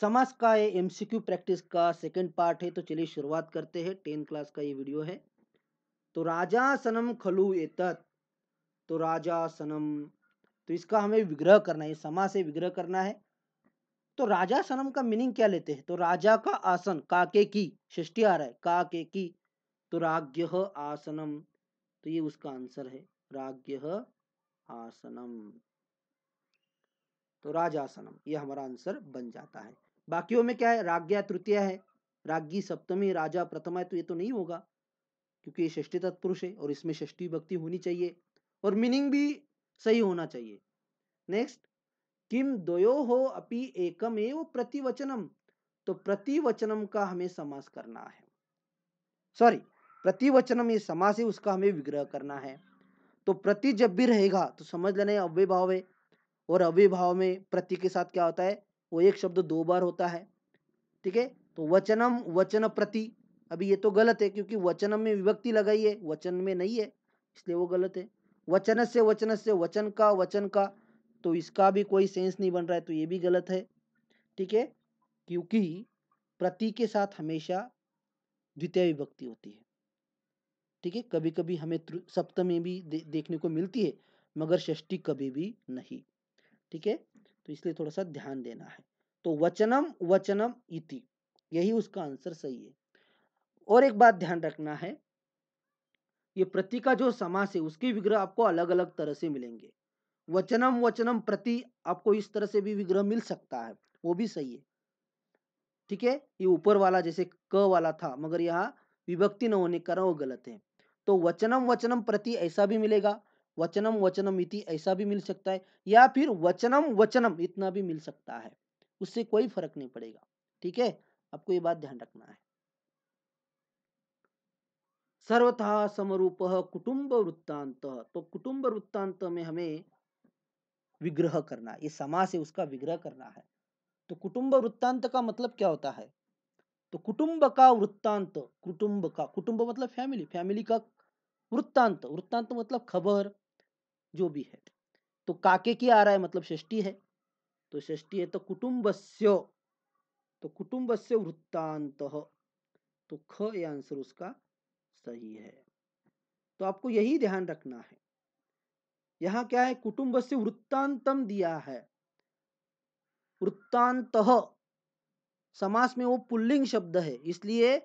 समास का ये एमसीक्यू प्रैक्टिस का सेकंड पार्ट है तो चलिए शुरुआत करते हैं। टेंथ क्लास का ये वीडियो है। तो राजा सनम खलु एतत तो राजा सनम तो इसका हमें विग्रह करना है समास से विग्रह करना है। तो राजा सनम का मीनिंग क्या लेते हैं? तो राजा का आसन, काके की षष्टी आ रहा है, काके की। तो राज्य आसनम तो ये उसका आंसर है राज्य आसनम। तो राजासनम ये हमारा आंसर बन जाता है। बाकियों में क्या है? राज्ञा तृतीय है। राज्ञी सप्तमी, राजा प्रथमा है तो ये तो नहीं होगा, क्योंकि ये षष्टी तत्पुरुष है और इसमें षष्टी भक्ति होनी चाहिए और मीनिंग भी सही होना चाहिए। नेक्स्ट किम द्वयो हो अपि एकम एव प्रतिवचनम? तो प्रतिवचनम का हमें समास करना है। सॉरी, प्रतिवचनम ये समास है, उसका हमें विग्रह करना है। तो प्रति जब भी रहेगा तो समझ लेना अव्यय भाव है और अव्यय भाव में प्रति के साथ क्या होता है? वो एक शब्द दो बार होता है ठीक है? तो वचनम वचन प्रति। अभी ये तो गलत है क्योंकि वचनम में विभक्ति लगाई है वचन में नहीं है इसलिए वो गलत है। वचन से वचन से वचन का वचन का तो इसका भी कोई सेंस नहीं बन रहा है तो ये भी गलत है ठीक है? क्योंकि प्रति के साथ हमेशा द्वितीय विभक्ति होती है ठीक है? कभी कभी हमें सप्तमी भी दे, देखने को मिलती है मगर षष्टी कभी भी नहीं ठीक है? तो इसलिए थोड़ा सा ध्यान देना है। तो वचनम वचनम इति, यही उसका आंसर सही है। और एक बात ध्यान रखना है, ये प्रति का जो समास है, उसके विग्रह आपको अलग अलग तरह से मिलेंगे। वचनम वचनम प्रति आपको इस तरह से भी विग्रह मिल सकता है, वो भी सही है। ठीक है? ये ऊपर वाला जैसे क वाला था, मगर यहाँ विभक्ति न होने कारण वो गलत है। तो वचनम वचनम प्रति ऐसा भी मिलेगा वचनम वचनम इति ऐसा भी मिल सकता है, या फिर वचनम वचनम इतना भी मिल सकता है, उससे कोई फ़र्क नहीं पड़ेगा। ठीक है? आपको ये बात ध्यान रखना है। सर्वथा समरूप कुटुंब वृत्तांत तो कुटुंब वृत्तांत में हमें विग्रह करना ये समास है उसका विग्रह करना है। तो कुटुंब वृत्तांत का मतलब क्या होता है? तो कुटुंब का वृत्तांत, कुटुंब का, कुटुंब मतलब फैमिली फैमिली का वृत्तांत वृत्तांत मतलब खबर जो भी है। तो काके की आ रहा है मतलब षष्टी है। तो षष्टी है तो कुटुंबस्य। तो कुटुंबस्य वृत्तांत तो ख आंसर उसका सही है। तो आपको यही ध्यान रखना है। यहाँ क्या है? कुटुंब से वृत्तांतम दिया है। वृत्तांत समास में वो पुल्लिंग शब्द है, इसलिए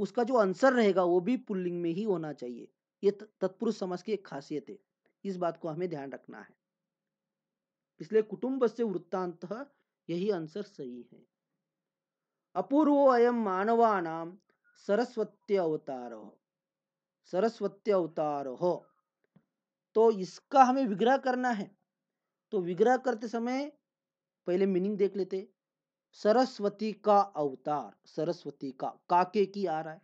उसका जो आंसर रहेगा वो भी पुल्लिंग में ही होना चाहिए। ये तत्पुरुष समास की एक खासियत है। इस बात को हमें ध्यान रखना है। इसलिए कुटुंब से वृत्तांत यही आंसर सही है। अपूर्व अयम मानवानाम सरस्वती अवतार हो सरस्वती अवतार हो तो इसका हमें विग्रह करना है। तो विग्रह करते समय पहले मीनिंग देख लेते। सरस्वती का अवतार, सरस्वती का, काके की आ रहा है।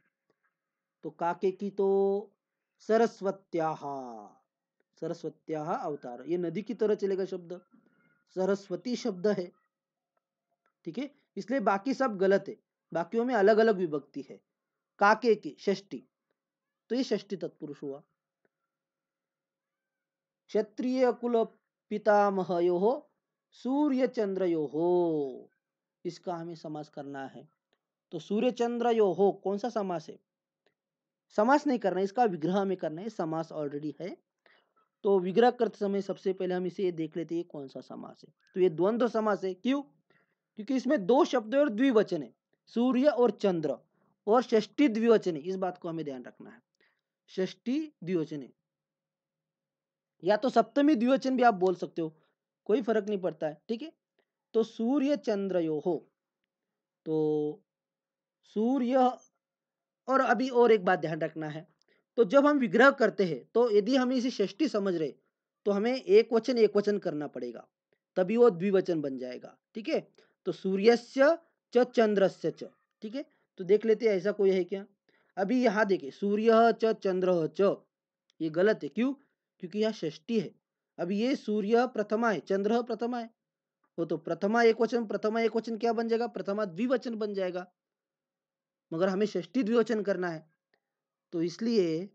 तो काके की तो सरस्वत्या सरस्वत्या अवतार। ये नदी की तरह चलेगा शब्द। सरस्वती शब्द है। ठीक है? इसलिए बाकी सब गलत है। बाकियों में अलग अलग विभक्ति है। काके की षष्टी तो ये षष्टी तत्पुरुष हुआ। क्षत्रिय कुल पितामहयो हो सूर्य चंद्र यो हो इसका हमें समास करना है। तो सूर्य चंद्र यो हो कौन सा समास है? समास नहीं करना इसका विग्रह में करना है। समास ऑलरेडी है। तो विग्रह करते समय सबसे पहले हम इसे देख लेते हैं कौन सा समास है? तो ये द्वंद्व समास है। क्यों? क्योंकि इसमें दो शब्द और द्विवचन है। सूर्य और चंद्र और षष्टी द्विवचन है। इस बात को हमें ध्यान रखना है। षष्टी द्विवचन है। या तो सप्तमी द्विवचन भी आप बोल सकते हो। कोई फ़र्क नहीं पड़ता है, ठीक है? तो सूर्य चंद्र यो हो। तो सूर्य और अभी और एक बात ध्यान रखना है। तो जब हम विग्रह करते हैं तो यदि हम इसे षष्टि समझ रहे तो हमें एक वचन एक वचन करना पड़ेगा। तभी वो द्विवचन बन जाएगा, ठीक है? तो सूर्यस्य च चंद्रस्य च, ठीक है? तो देख लेते हैं, ऐसा कोई है क्या? अभी यहाँ देखिए सूर्य च, चंद्र च, ये गलत है। क्यों? क्योंकि यहाँ षष्टि है। अभी ये सूर्य प्रथमा है, चंद्र प्रथमा है। वो तो प्रथमा एक वचन, प्रथमा एक वचन क्या बन जाएगा? प्रथमा द्विवचन बन जाएगा। मगर हमें षष्टी द्विवचन करना है। तो इसलिए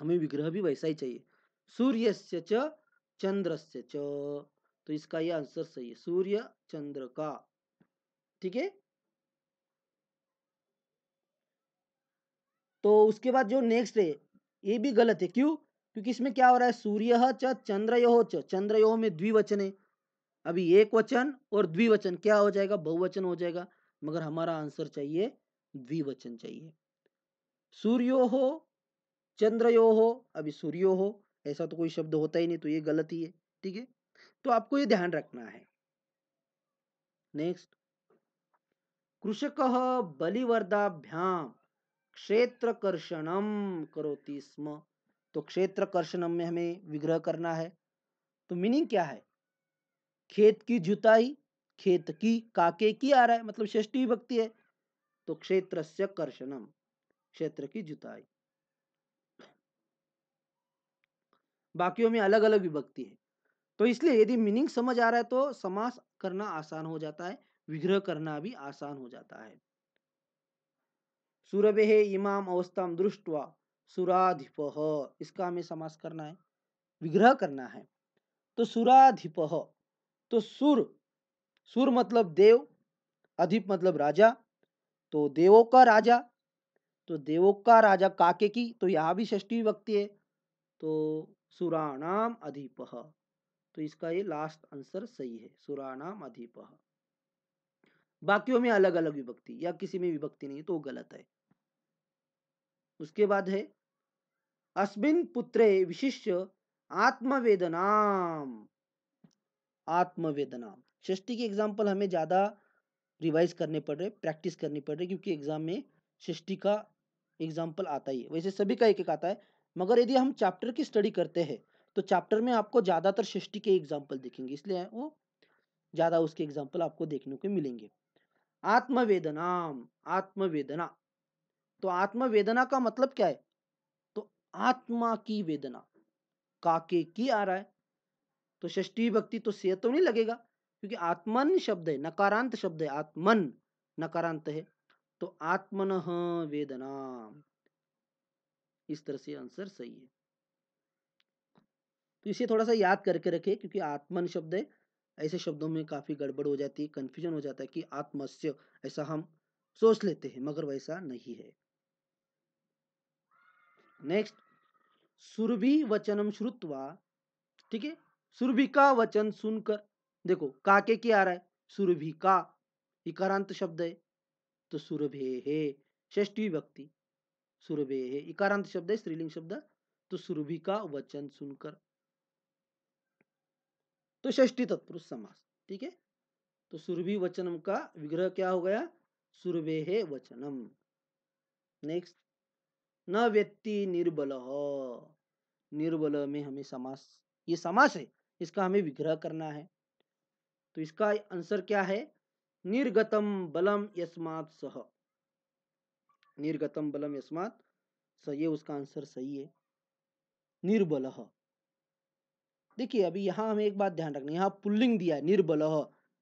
हमें विग्रह भी वैसा ही चाहिए। सूर्य से चंद्र से च। तो इसका यह आंसर सही है, सूर्य, चंद्र का। ठीक है? तो उसके बाद जो नेक्स्ट है, ये भी गलत है। क्यों? क्योंकि इसमें क्या हो रहा है? सूर्य च चंद्रयो च। चंद्रयो में द्विवचन है। अभी एक वचन और द्विवचन, क्या हो जाएगा? बहुवचन हो जाएगा। मगर हमारा आंसर चाहिए, द्विवचन चाहिए। सूर्यो हो चंद्रयो हो अभी सूर्यो हो ऐसा तो कोई शब्द होता ही नहीं तो ये गलत ही है, ठीक है? तो आपको ये ध्यान रखना है। नेक्स्ट कृषक बलिवर्दाभ्याम क्षेत्र कर्षणम करोती स्म। तो क्षेत्र कर्षणम में हमें विग्रह करना है। तो मीनिंग क्या है? खेत की जुताई, खेत की, काके की आ रहा है मतलब षष्टी विभक्ति है। तो क्षेत्र से कर्षणम क्षेत्र की जुताई। बाकियों में अलग अलग विभक्ति है। तो इसलिए यदि मीनिंग समझ आ रहा है तो समास करना आसान हो जाता है, विग्रह करना भी आसान हो जाता है। सुरभे इमाम अवस्थाम दृष्टवा सुराधिप, इसका हमें समास करना है, विग्रह करना है। तो सुराधिप तो सुर सुर मतलब देव, अधिप मतलब राजा तो देवों का राजा तो देवों का राजा काके की तो यहाँ भी षष्टी विभक्ति है। तो सुराणाम अधिप। तो इसका ये लास्ट आंसर सही है, सुराणाम अधिप। बाकियों में अलग अलग विभक्ति, या किसी में विभक्ति नहीं तो गलत है। उसके बाद है, अस्मिन पुत्रे विशिष्य आत्मवेदनाम। आत्मवेदनाम। षष्टी के एग्ज़ाम्पल हमें ज़्यादा रिवाइज करने पड़ रहे प्रैक्टिस करनी पड़ रही, क्योंकि एग्ज़ाम में षष्टी का एग्ज़ाम्पल आता ही है। वैसे सभी का एक एक आता है, मगर यदि हम चैप्टर की स्टडी करते हैं तो चैप्टर में आपको ज़्यादातर षष्टी के एग्ज़ाम्पल दिखेंगे, इसलिए वो ज़्यादा उसके एग्ज़ाम्पल आपको देखने को मिलेंगे। आत्मवेदनाम आत्मवेदना। तो आत्मवेदना का मतलब क्या है? तो आत्मा की वेदना, काके की आ रहा है। तो षष्टी भक्ति तो से तो नहीं लगेगा, क्योंकि आत्मन शब्द है, नकारांत शब्द है, आत्मन नकारांत है। तो आत्मन वेदना। इस तरह से आंसर सही है। तो इसे थोड़ा सा याद करके रखे, क्योंकि आत्मन शब्द है, ऐसे शब्दों में काफ़ी गड़बड़ हो जाती है कंफ्यूजन हो जाता है कि आत्मस्य, ऐसा हम सोच लेते हैं, मगर वैसा नहीं है। नेक्स्ट सुरभि वचनम श्रुतवा, ठीक है? सुरभि का वचन सुनकर, देखो, काके क्या आ रहा है, सुरभि का इकारांत शब्द है। तो सुरभे है, षष्ठी व्यक्ति सुरभे है, इकारांत शब्द है, स्त्रीलिंग शब्द तो सुरभि का वचन सुनकर। तो षष्ठी तत्पुरुष समास, ठीक है? तो सुरभि वचनम का विग्रह क्या हो गया? सुरभे है वचनम। नेक्स्ट न व्यक्ति निर्बल निर्बल में हमें समास, ये समास है, इसका हमें विग्रह करना है। तो इसका आंसर क्या है? निर्गतम बलम यस्मात सह निर्गतम बलम यस्मात सह ये उसका आंसर सही है। निर्बल। देखिए, अभी यहाँ हमें एक बात ध्यान रखना यहाँ पुल्लिंग दिया है, निर्बल।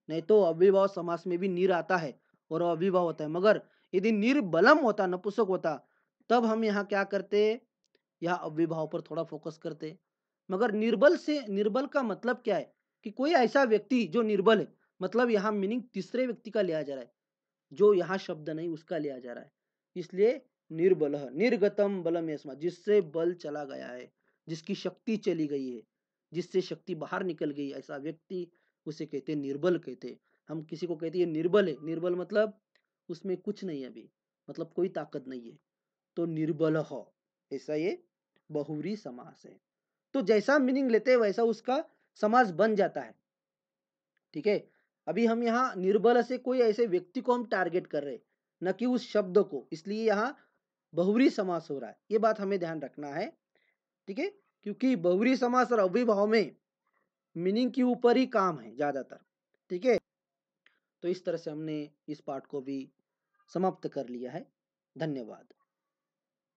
नहीं तो अभिभाव समास में भी निर आता है और अभिभाव होता है। मगर यदि निर्बलम होता, नपुसक होता, तब हम यहाँ क्या करते? यहाँ अव्यभाव पर थोड़ा फोकस करते। मगर निर्बल से, निर्बल का मतलब क्या है कि कोई ऐसा व्यक्ति जो निर्बल है मतलब यहाँ मीनिंग तीसरे व्यक्ति का लिया जा रहा है, जो यहाँ शब्द नहीं, उसका लिया जा रहा है। इसलिए निर्बल, निर्गतम बलम यस्मा जिससे बल चला गया है, जिसकी शक्ति चली गई है, जिससे शक्ति बाहर निकल गई, ऐसा व्यक्ति उसे कहते निर्बल कहते हम किसी को कहते हैं निर्बल है। निर्बल मतलब उसमें कुछ नहीं है अभी मतलब कोई ताकत नहीं है। तो निर्बल हो ऐसा ये बहुरी समास है। तो जैसा मीनिंग लेते हैं, वैसा उसका समास बन जाता है। ठीक है? अभी हम यहाँ निर्बल से कोई ऐसे व्यक्ति को हम टारगेट कर रहे, न कि उस शब्द को। इसलिए यहाँ बहुरी समास हो रहा है। ये बात हमें ध्यान रखना है, ठीक है? क्योंकि बहुरी समास और अभिभाव में मीनिंग के ऊपर ही काम है ज़्यादातर, ठीक है? तो इस तरह से हमने इस पाठ को भी समाप्त कर लिया है। धन्यवाद।